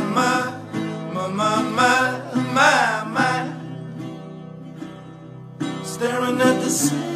my, my, my, my, my, my, staring at the sea.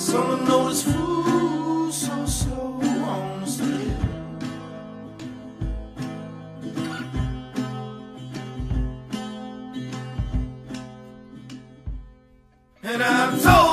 Some notice fools so slow on the step. And I'm told.